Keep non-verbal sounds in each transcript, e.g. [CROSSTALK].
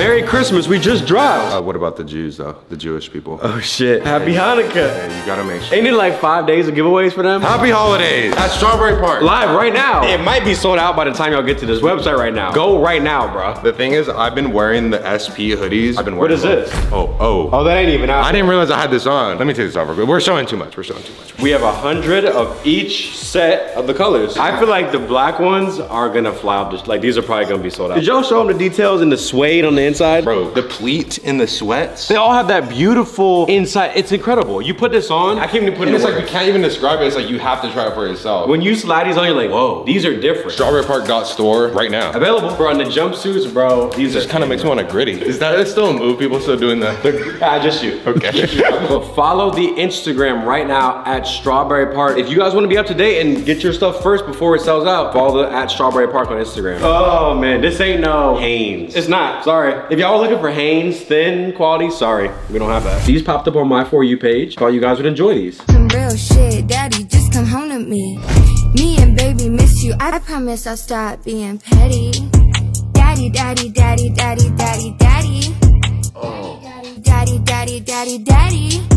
Merry Christmas, we just dropped. Uh, what about the Jews though? The Jewish people? Oh shit. Happy Hanukkah. Yeah, you gotta make sure. Ain't it like five days of giveaways for them? Happy holidays at Strawberry Park. Live right now. It might be sold out by the time y'all get to this website right now. Go right now, bro. The thing is, I've been wearing the SP hoodies. I've been wearing What is them. this? Oh, oh. Oh, that ain't even out. I didn't realize I had this on. Let me take this off real quick. We're showing too much. We're showing too much. We have a hundred of each set of the colors. I feel like the black ones are gonna fly off the, like these are probably gonna be sold out. Did y'all show them the details in the suede on the inside? Bro, the pleat in the sweats. They all have that beautiful inside. It's incredible. You put this on, I can't even put it it's like you can't even describe it. It's like you have to try it for yourself. When you slide these on, you're like, whoa, these are different. Strawberry Park dot store right now. Available. Bro, and the jumpsuits, bro, these Just kind of makes me want to gritty. Is that still a move? People still doing that? [LAUGHS] Ah, just you. Okay. But [LAUGHS] follow the Instagram right now at Strawberry Park. If you guys want to be up to date and get your stuff first before it sells out, follow the at Strawberry Park on Instagram. Oh man, this ain't no Hanes. It's not. Sorry. If y'all are looking for Hanes thin quality, sorry, we don't have that. These popped up on my for you page. Thought you guys would enjoy these. Some real shit, daddy, just come home to me. Me and baby miss you. I promise I'll stop being petty. Daddy, daddy, daddy, daddy, daddy, daddy. Oh. Daddy, daddy, daddy, daddy. Daddy,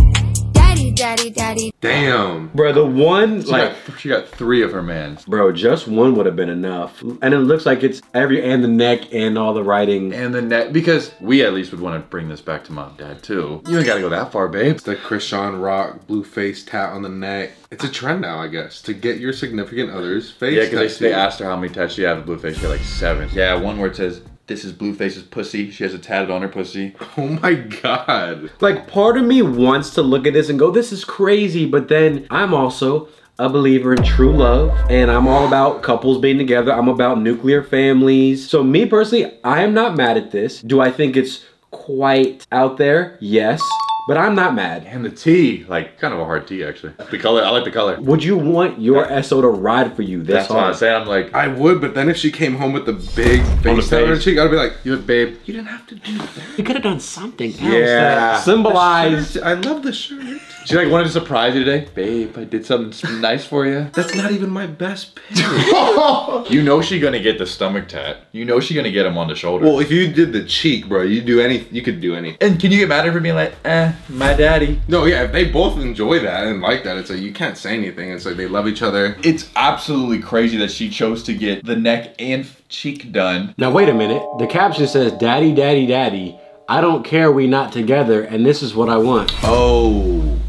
daddy, daddy. Damn. Bro, the one She, like. got, she got three of her mans. Bro, just one would have been enough. And it looks like it's every and the neck and all the writing. And the neck, because we at least would want to bring this back to mom and dad too. You ain't gotta go that far, babe. It's the Chrisean Rock Blueface tat on the neck. It's a trend now, I guess, to get your significant other's face. Yeah, because they, they asked her how many tats she had the Blueface, She had like seven. Yeah, one where it says, this is Blueface's pussy. She has a tatted on her pussy. [LAUGHS] Oh my god. Like, part of me wants to look at this and go, this is crazy, but then I'm also a believer in true love, and I'm all about couples being together. I'm about nuclear families. So, me personally, I am not mad at this. Do I think it's quite out there? Yes. But I'm not mad. And the T, like kind of a hard T actually. The color, I like the color. Would you want your SO to ride for you this That's what I'm saying. I'm like, I would, but then if she came home with the big On the face tat on her face. cheek, I'd be like, you look, babe, you didn't have to do that. You could have done something else Yeah. that symbolized. I love the shirt. She like wanted to surprise you today. Babe, I did something nice for you. That's not even my best pick. [LAUGHS] You know she gonna get the stomach tat. You know she gonna get him on the shoulder. well, if you did the cheek, bro, you do any, you could do any. and can you get mad at her for being like, eh, my daddy? No, yeah, if they both enjoy that and like that, it's like you can't say anything. It's like they love each other. It's absolutely crazy that she chose to get the neck and cheek done. Now, wait a minute. The caption says, Daddy, Daddy, Daddy. I don't care we not together, and this is what I want. Oh.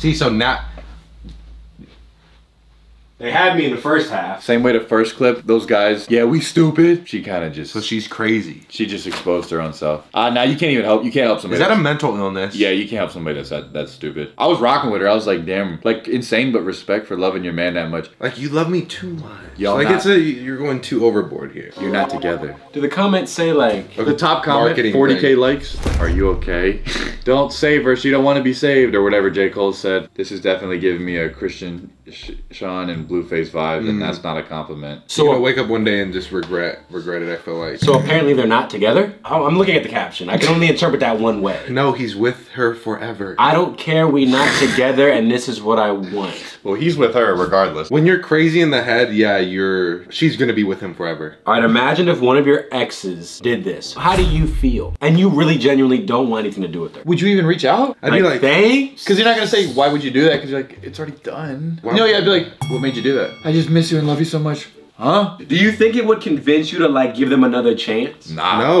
See, so now They had me in the first half. Same way the first clip, those guys, yeah, we stupid. She kind of just, so she's crazy. she just exposed her own self. Uh, now you can't even help, you can't help somebody. Is somebody. that a mental illness? yeah, you can't help somebody that's that, that's stupid. I was rocking with her. I was like, damn, like insane, but respect for loving your man that much. Like you love me too much. Y'all like not- it's a you're going too overboard here. You're not together. Do the comments say, like, The top comment, Marketing 40k thing. likes. Are you okay? [LAUGHS] don't save her. She don't want to be saved, or whatever J Cole said. This is definitely giving me a Christian Sh- Sean and Blueface vibes, and mm. that's not a compliment. So you're so, gonna wake up one day and just regret regret it. I feel like. so apparently they're not together? I'm I'm looking at the caption. I can only interpret that one way. no, he's with her forever. I don't care we not together, and this is what I want. Well, he's with her regardless. when you're crazy in the head, yeah, you're. She's gonna be with him forever. All right, imagine if one of your exes did this. How do you feel? And you really genuinely don't want anything to do with her. Would you even reach out? I'd be like, thanks? Because you're not gonna say why would you do that? Because you're like it's already done. Why- No, yeah, I'd be like, what made you do that? I just miss you and love you so much. Huh? Do you think it would convince you to like give them another chance? Nah. no.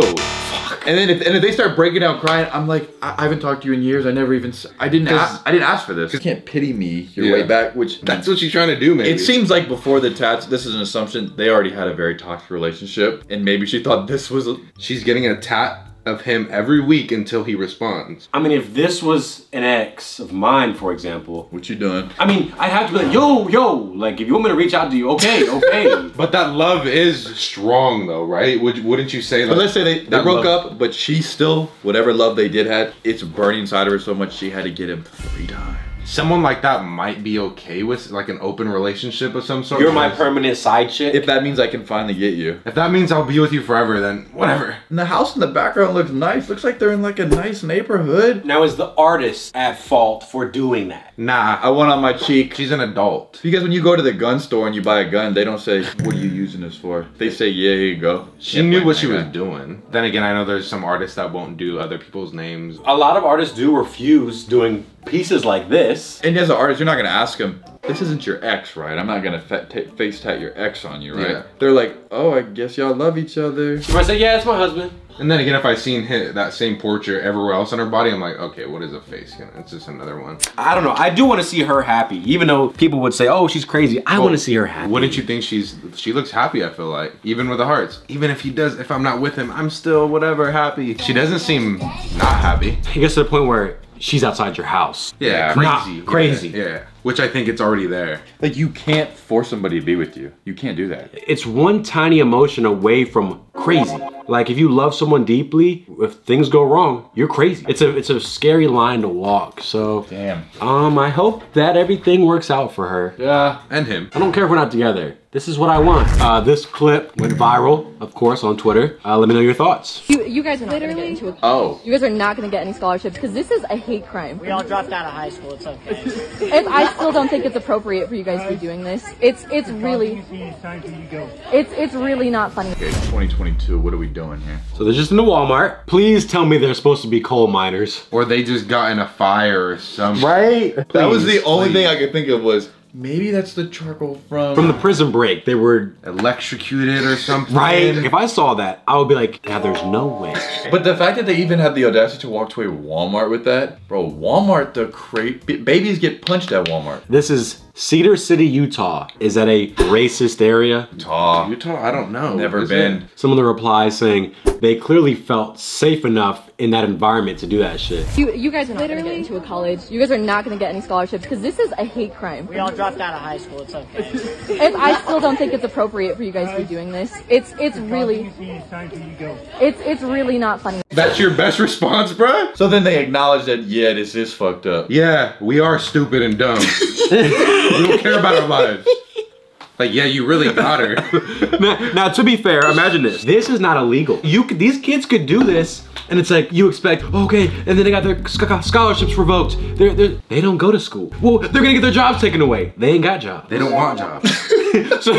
And then if, and if they start breaking down crying, I'm like, I, I haven't talked to you in years. I never even, s- I didn't ask, I didn't ask for this. You can't pity me your Yeah. way back, which [LAUGHS] That's what she's trying to do, maybe. It seems like before the tats, this is an assumption, they already had a very toxic relationship, and maybe she thought this was. A, she's getting a tat of him every week until he responds. I mean, if this was an ex of mine, for example, what you doing? I mean, I'd have to be like, yo, yo, like if you want me to reach out to you, okay, [LAUGHS] okay. But that love is strong, though, right? Would, wouldn't you say? But Like, let's say they, they broke love- up, but she still, whatever love they did had, it's burning inside of her so much she had to get him three times. Someone like that might be okay with like an open relationship of some sort. You're my permanent side chick. If that means I can finally get you. If that means I'll be with you forever, then whatever. And the house in the background looks nice. Looks like they're in like a nice neighborhood. now is the artist at fault for doing that? Nah, I want on my cheek. she's an adult. Because when you go to the gun store and you buy a gun, they don't say, "What are you using this for?" They say, "Yeah, here you go." She Yeah, knew what that she was guy. doing. Then again, I know there's some artists that won't do other people's names. A lot of artists do refuse doing pieces like this. And as an artist, you're not gonna ask them, "This isn't your ex, right?" I'm not gonna face tat your ex on you, right? Yeah. They're like, "Oh, I guess y'all love each other." If I say, yeah, it's my husband. And then again, if I seen hit that same portrait everywhere else on her body, I'm like, okay, what is a face? You know, it's just another one. I don't know. I do want to see her happy, even though people would say, "Oh, she's crazy." I want to see her happy. Wouldn't you think she's she looks happy? I feel like even with the hearts, even if he does, if I'm not with him, I'm still whatever happy. She doesn't seem not happy. It gets to the point where she's outside your house. Yeah, Not crazy, crazy. Yeah, yeah, which I think it's already there. Like you can't force somebody to be with you. You can't do that. It's one tiny emotion away from crazy. Like if you love someone deeply, if things go wrong, you're crazy. It's a it's a scary line to walk. So Damn. um I hope that everything works out for her. Yeah. And him. I don't care if we're not together. This is what I want. Uh, this clip went viral, of course, on Twitter. Uh, let me know your thoughts. You, you guys are not gonna get into a Oh. you guys are not gonna get any scholarships because this is a hate crime. We all dropped out of high school. It's okay. [LAUGHS] If I still don't think it's appropriate for you guys to be doing this. It's it's really It's time for you to go. it's it's really not funny. Okay, 2022. What are we doing here? So they're just in the Walmart. Please tell me they're supposed to be coal miners. Or they just got in a fire or something. Right? that was the only please. thing I could think of was maybe that's the charcoal from. From the prison break, they were Electrocuted or something. right. If I saw that, I would be like, yeah, there's no way. But the fact that they even have the audacity to walk to a Walmart with that, bro, Walmart, the crate, b- babies get punched at Walmart. This is Cedar City, Utah. Is that a racist area? Utah. Utah, I don't know. Never Is been. it? Some of the replies saying they clearly felt safe enough in that environment to do that shit. You you guys are not gonna get into a college. You guys are not gonna get any scholarships because this is a hate crime. We all dropped out of high school. It's okay. [LAUGHS] If I still don't think it's appropriate for you guys to be doing this. It's it's really It's time for you to go. it's it's really not funny. That's your best response, bruh? So then they acknowledge that, yeah, this is fucked up. Yeah, we are stupid and dumb. [LAUGHS] we don't care about our lives. Like, yeah, you really got her. [LAUGHS] now, now, to be fair, imagine this. This is not illegal. You could, these kids could do this, and it's like you expect, okay, and then they got their scholarships revoked. They're, they're, they don't go to school. Well, they're gonna get their jobs taken away. They ain't got jobs. they don't want jobs. [LAUGHS] So,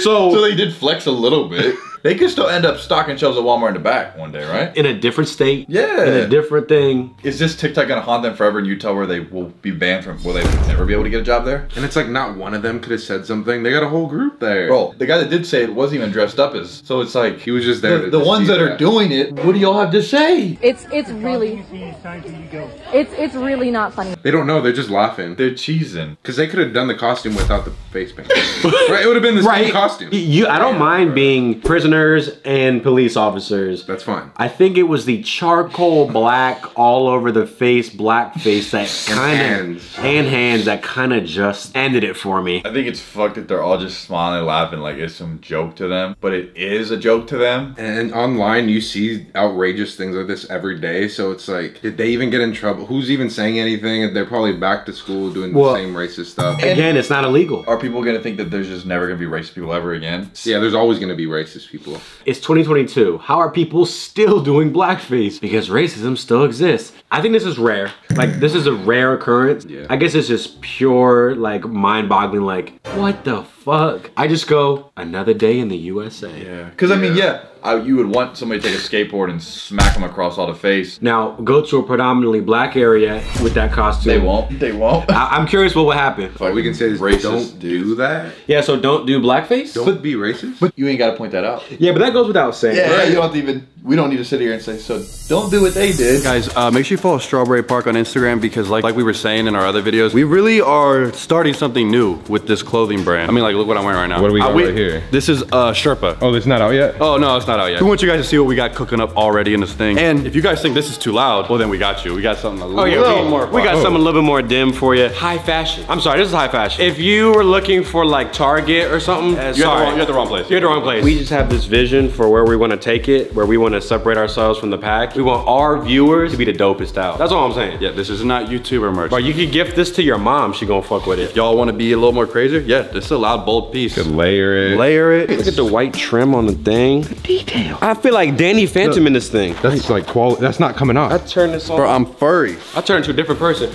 So so they did flex a little bit. They could still end up stocking shelves at Walmart in the back one day, right? in a different state, Yeah. in a different thing. Is this TikTok gonna haunt them forever in Utah where they will be banned from, will they never be able to get a job there? And it's like not one of them could have said something. They got a whole group there. Bro, the guy that did say it wasn't even dressed up as, so it's like, He was just there the, to the ones deceive that are doing it, what do y'all have to say? It's it's really It's time for you to go. it's it's really not funny. They don't know. They're just laughing. They're cheesing. Because they could have done the costume without the face paint. [LAUGHS] right? It would have been the same costume. You, I don't mind being prisoners and police officers. That's fine. I think it was the charcoal black all over the face, black face that [LAUGHS] kind of hands. and hands that kind of just ended it for me. I think it's fucked that they're all just smiling laughing like it's some joke to them, but it is a joke to them. And online, you see outrageous things like this every day. So it's like, did they even get in trouble? Who's even saying anything? They're probably back to school doing Well- the same racist stuff. Again, it's not illegal. Are people gonna think that there's just never gonna be racist people ever again? Yeah, there's always going to be racist people. It's 2022. How are people still doing blackface? Because racism still exists. I think this is rare. Like, this is a rare occurrence. Yeah. I guess it's just pure, like, mind boggling, like, what the fuck? I just go, another day in the USA. Yeah. Because I mean, yeah, I, you would want somebody to take a skateboard and smack them across all the face. Now, go to a predominantly black area with that costume. They won't. They won't. I- I'm curious what would happen. All we can say is Racist don't do that. Yeah, so don't do blackface? Don't be racist. But you ain't got to point that out. yeah, but that goes without saying. Yeah, you don't have to even. We don't need to sit here and say so. Don't do what they did. Guys, uh, make sure you follow Strawberry Park on Instagram because like, like we were saying in our other videos, we really are starting something new with this clothing brand. I mean, like, look what I'm wearing right now. What do we Uh, got right here? This is uh, Sherpa. Oh, it's not out yet? Oh, no, it's not out yet. We want you guys to see what we got cooking up already in this thing. And if you guys think this is too loud, well, then we got you. We got something a Oh yeah, little we, more we got fun. something a little bit more dim for you. High fashion. I'm sorry, this is high fashion. If you were looking for like Target or something, uh, You're at, the wrong, you're at the wrong place. You're at the wrong place. We just have this vision for where we want to take it, where we want to separate ourselves from the pack. We want our viewers to be the dopest out. That's all I'm saying. Yeah, this is not YouTuber merch. But you could gift this to your mom. She gonna fuck with it. Y'all want to be a little more crazy? Yeah, this is a loud, bold piece. Can layer it. Layer it. Look at the white trim on the thing. The detail. I feel like Danny Phantom in this thing. That's like quality. That's not coming off. I turn this on. Bro, I'm furry. I turn into a different person.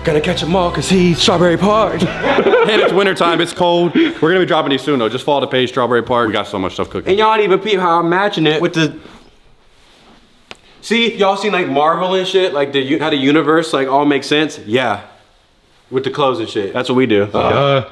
Zhoo. Gotta catch them all cause he's Strawberry Park. [LAUGHS] and it's wintertime, it's cold. We're gonna be dropping these soon though. Just follow the page, Strawberry Park. We got so much stuff cooking. and y'all don't even peep how I'm matching it with the. See, y'all seen like Marvel and shit, like the you how the universe like all makes sense. Yeah, with the clothes and shit. That's what we do. Uh,